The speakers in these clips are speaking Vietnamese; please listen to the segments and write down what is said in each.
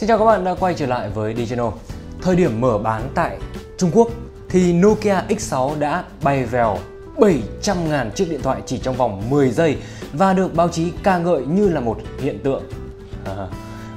Xin chào các bạn đã quay trở lại với Digital. Thời điểm mở bán tại Trung Quốc thì Nokia X6 đã bay vèo 700.000 chiếc điện thoại chỉ trong vòng 10 giây và được báo chí ca ngợi như là một hiện tượng. À,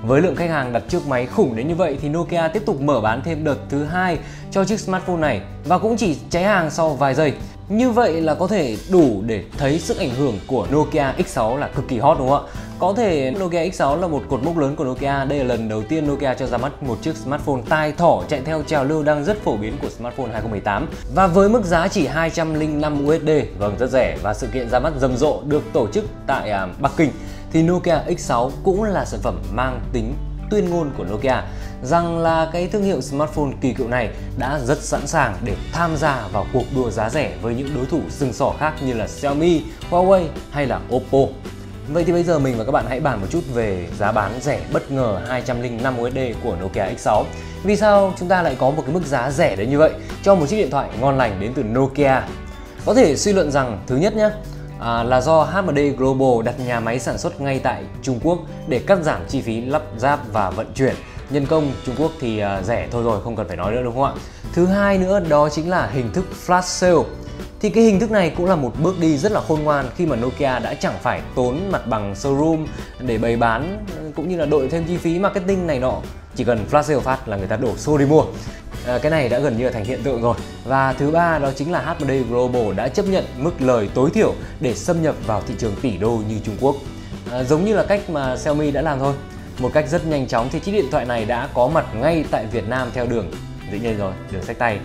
với lượng khách hàng đặt trước máy khủng đến như vậy thì Nokia tiếp tục mở bán thêm đợt thứ hai cho chiếc smartphone này và cũng chỉ cháy hàng sau vài giây. Như vậy là có thể đủ để thấy sức ảnh hưởng của Nokia X6 là cực kỳ hot đúng không ạ? Có thể Nokia X6 là một cột mốc lớn của Nokia. Đây là lần đầu tiên Nokia cho ra mắt một chiếc smartphone tai thỏ chạy theo trào lưu đang rất phổ biến của smartphone 2018. Và với mức giá chỉ 205 USD, vâng rất rẻ và sự kiện ra mắt rầm rộ được tổ chức tại à, Bắc Kinh thì Nokia X6 cũng là sản phẩm mang tính tuyên ngôn của Nokia rằng là cái thương hiệu smartphone kỳ cựu này đã rất sẵn sàng để tham gia vào cuộc đua giá rẻ với những đối thủ sừng sỏ khác như là Xiaomi, Huawei hay là Oppo. Vậy thì bây giờ mình và các bạn hãy bàn một chút về giá bán rẻ bất ngờ 205 USD của Nokia X6. Vì sao chúng ta lại có một cái mức giá rẻ đến như vậy cho một chiếc điện thoại ngon lành đến từ Nokia? Có thể suy luận rằng thứ nhất nhé, à, là do HMD Global đặt nhà máy sản xuất ngay tại Trung Quốc để cắt giảm chi phí lắp ráp và vận chuyển. Nhân công Trung Quốc thì à, rẻ thôi rồi, không cần phải nói nữa đúng không ạ? Thứ hai nữa đó chính là hình thức flash sale. Thì cái hình thức này cũng là một bước đi rất là khôn ngoan khi mà Nokia đã chẳng phải tốn mặt bằng showroom để bày bán cũng như là đội thêm chi phí marketing này nọ. Chỉ cần flash sale phát là người ta đổ xô đi mua. À, cái này đã gần như là thành hiện tượng rồi. Và thứ ba đó chính là HMD Global đã chấp nhận mức lời tối thiểu để xâm nhập vào thị trường tỷ đô như Trung Quốc. À, giống như là cách mà Xiaomi đã làm thôi. Một cách rất nhanh chóng thì chiếc điện thoại này đã có mặt ngay tại Việt Nam theo đường dĩ nhiên rồi, đường sách tay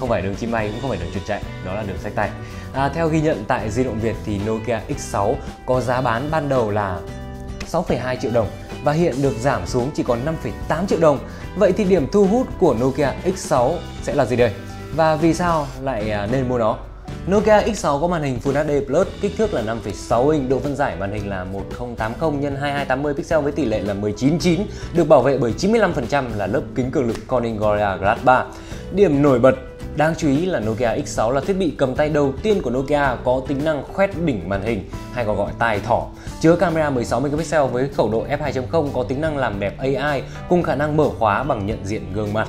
không phải đường chim bay cũng không phải đường chuột chạy đó là đường sách tay à, theo ghi nhận tại di động Việt thì Nokia X6 có giá bán ban đầu là 6,2 triệu đồng và hiện được giảm xuống chỉ còn 5,8 triệu đồng vậy thì điểm thu hút của Nokia X6 sẽ là gì đây và vì sao lại à, nên mua nó Nokia X6 có màn hình Full HD Plus, kích thước là 5,6 inch, độ phân giải màn hình là 1080 x 2280 pixel với tỷ lệ là 19:9, được bảo vệ bởi 95% là lớp kính cường lực Corning Gorilla Glass 3. Điểm nổi bật Đáng chú ý là Nokia X6 là thiết bị cầm tay đầu tiên của Nokia có tính năng khoét đỉnh màn hình, hay còn gọi tai thỏ. Chứa camera 16 megapixel với khẩu độ f2.0 có tính năng làm đẹp AI cùng khả năng mở khóa bằng nhận diện gương mặt.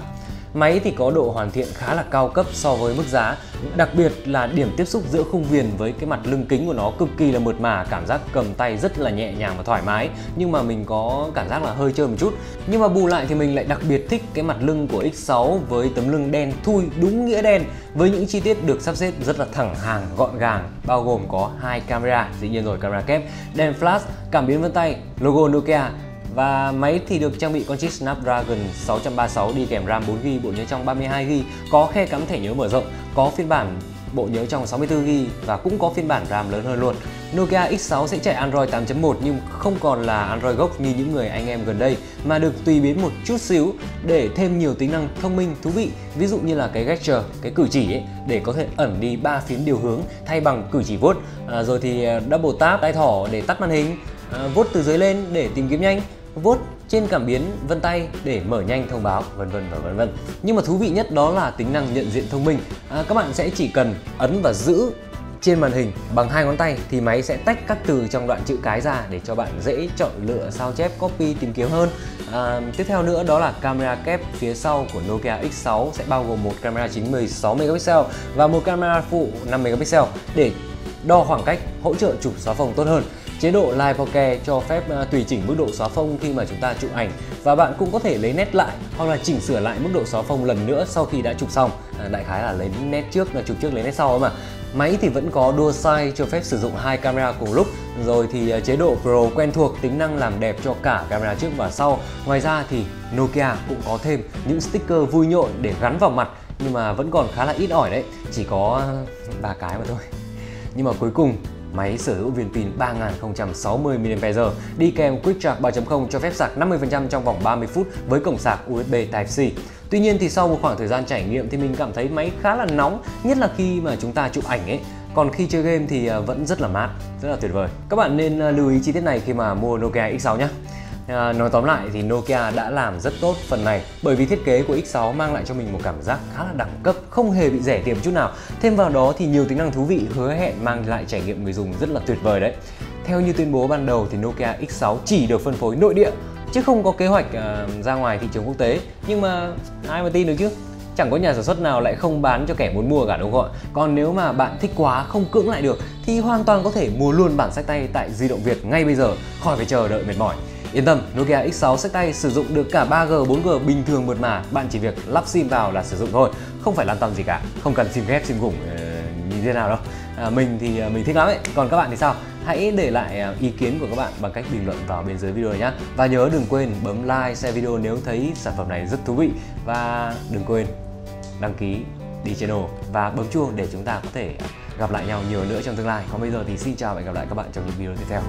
Máy thì có độ hoàn thiện khá là cao cấp so với mức giá. Đặc biệt là điểm tiếp xúc giữa khung viền với cái mặt lưng kính của nó cực kỳ là mượt mà Cảm giác cầm tay rất là nhẹ nhàng và thoải mái. Nhưng mà mình có cảm giác là hơi trơn một chút. Nhưng mà bù lại thì mình lại đặc biệt thích cái mặt lưng của X6 với tấm lưng đen thui đúng nghĩa đen Với những chi tiết được sắp xếp rất là thẳng hàng, gọn gàng Bao gồm có hai camera, dĩ nhiên rồi camera kép, đèn flash, cảm biến vân tay, logo Nokia và máy thì được trang bị con chip Snapdragon 636 đi kèm RAM 4GB, bộ nhớ trong 32GB, có khe cắm thẻ nhớ mở rộng, có phiên bản bộ nhớ trong 64GB và cũng có phiên bản RAM lớn hơn luôn. Nokia X6 sẽ chạy Android 8.1 nhưng không còn là Android gốc như những người anh em gần đây mà được tùy biến một chút xíu để thêm nhiều tính năng thông minh thú vị ví dụ như là cái gesture, cái cử chỉ ấy, để có thể ẩn đi ba phím điều hướng thay bằng cử chỉ vuốt à, rồi thì à, double tap tay thỏ để tắt màn hình à, vuốt từ dưới lên để tìm kiếm nhanh vuốt trên cảm biến vân tay để mở nhanh thông báo vân vân và vân vân. Nhưng mà thú vị nhất đó là tính năng nhận diện thông minh. À, các bạn sẽ chỉ cần ấn và giữ trên màn hình bằng hai ngón tay thì máy sẽ tách các từ trong đoạn chữ cái ra để cho bạn dễ chọn lựa sao chép copy tìm kiếm hơn à, tiếp theo nữa đó là camera kép phía sau của Nokia X6 sẽ bao gồm một camera chính 16 megapixel và một camera phụ 5 megapixel để đo khoảng cách hỗ trợ chụp xóa phông tốt hơn Chế độ Live Bokeh cho phép ờ, tùy chỉnh mức độ xóa phông khi mà chúng ta chụp ảnh và bạn cũng có thể lấy nét lại hoặc là chỉnh sửa lại mức độ xóa phông lần nữa sau khi đã chụp xong. À, đại khái là lấy nét trước là chụp trước lấy nét sau mà. Máy thì vẫn có dual size cho phép sử dụng hai camera cùng lúc rồi thì à, chế độ Pro quen thuộc tính năng làm đẹp cho cả camera trước và sau. Ngoài ra thì Nokia cũng có thêm những sticker vui nhộn để gắn vào mặt nhưng mà vẫn còn khá là ít ỏi đấy, chỉ có ba cái mà thôi. Nhưng mà cuối cùng Máy sở hữu viên pin 3060 mAh đi kèm Quick Charge 3.0 cho phép sạc 50% trong vòng 30 phút với cổng sạc USB Type-C. Tuy nhiên thì sau một khoảng thời gian trải nghiệm thì mình cảm thấy máy khá là nóng, nhất là khi mà chúng ta chụp ảnh ấy. Còn khi chơi game thì à, vẫn rất là mát, rất là tuyệt vời. Các bạn nên à, lưu ý chi tiết này khi mà mua Nokia X6 nhé. À, nói tóm lại thì Nokia đã làm rất tốt phần này bởi vì thiết kế của X6 mang lại cho mình một cảm giác khá là đẳng cấp, không hề bị rẻ tiền chút nào. Thêm vào đó thì nhiều tính năng thú vị hứa hẹn mang lại trải nghiệm người dùng rất là tuyệt vời đấy. Theo như tuyên bố ban đầu thì Nokia X6 chỉ được phân phối nội địa chứ không có kế hoạch uh, ra ngoài thị trường quốc tế. Nhưng mà ai mà tin được chứ? Chẳng có nhà sản xuất nào lại không bán cho kẻ muốn mua cả đúng không ạ? Còn nếu mà bạn thích quá không cưỡng lại được thì hoàn toàn có thể mua luôn bản sách tay tại di động việt ngay bây giờ. Khỏi phải chờ đợi mệt mỏi. Yên tâm, Nokia X6 sách tay sử dụng được cả 3G, 4G bình thường mượt mà, bạn chỉ việc lắp sim vào là sử dụng thôi, không phải lăn tăn gì cả, không cần sim ghép, sim gủng ờ, như thế nào đâu. À, mình thì ờ, mình thích lắm ấy, còn các bạn thì sao? Hãy để lại ờ, ý kiến của các bạn bằng cách bình luận vào bên dưới video nhé. Và nhớ đừng quên bấm like, share video nếu thấy sản phẩm này rất thú vị và đừng quên đăng ký đi channel và bấm chuông để chúng ta có thể gặp lại nhau nhiều nữa trong tương lai. Còn bây giờ thì xin chào và hẹn gặp lại các bạn trong những video tiếp theo.